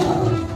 Woohoo!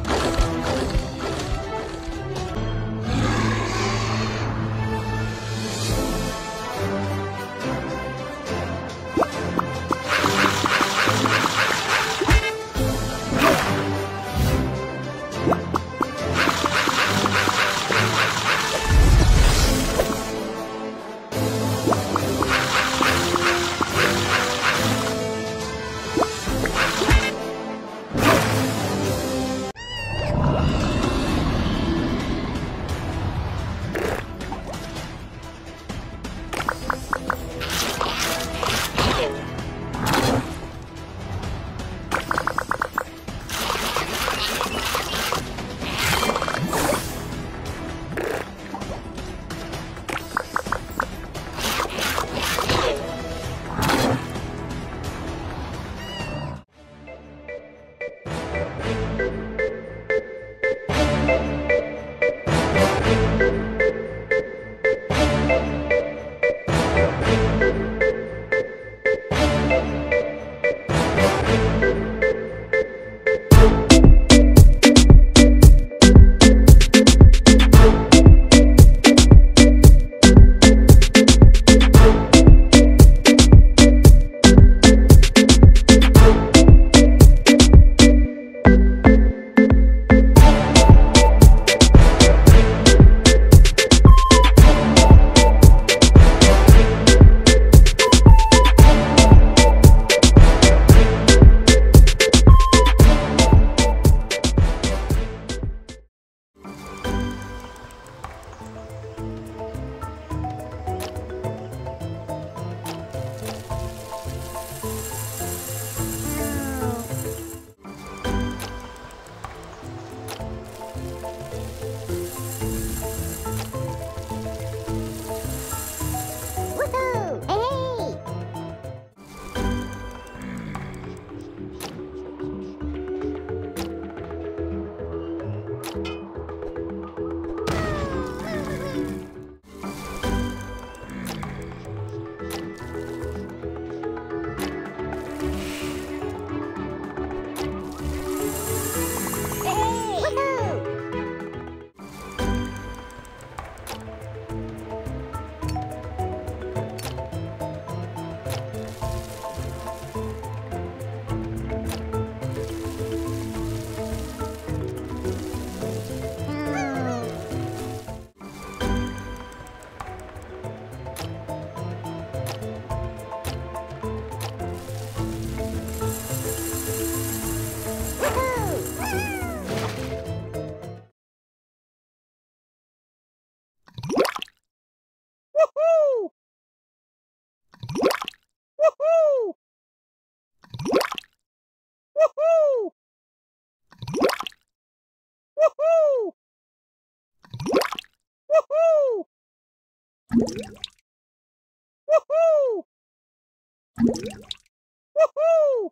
Woohoo! Woohoo!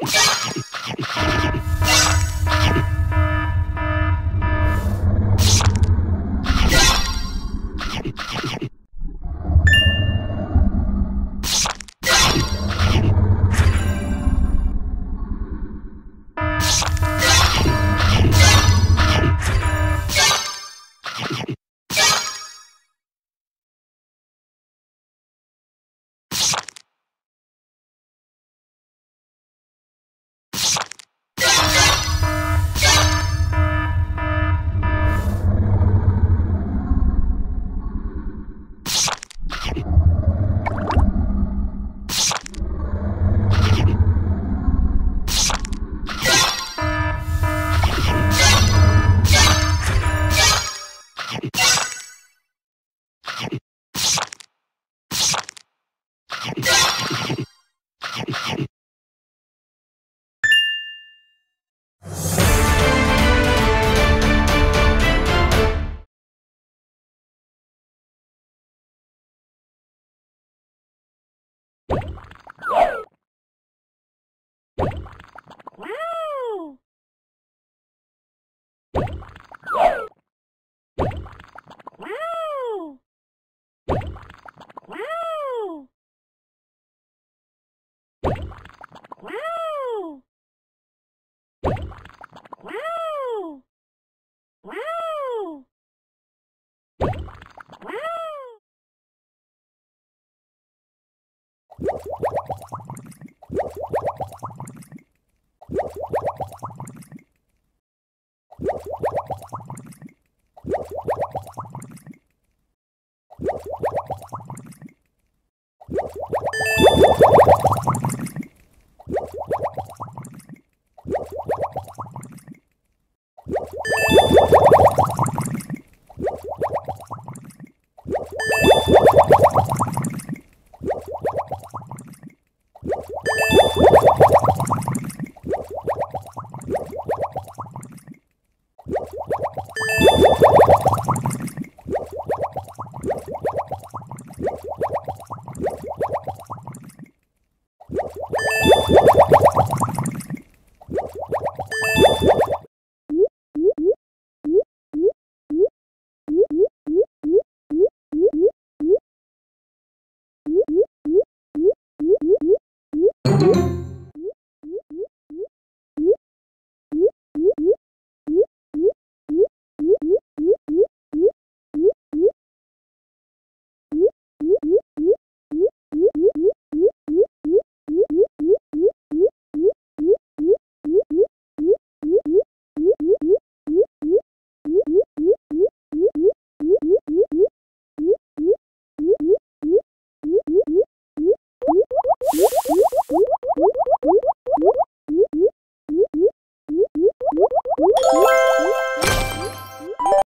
Yeah.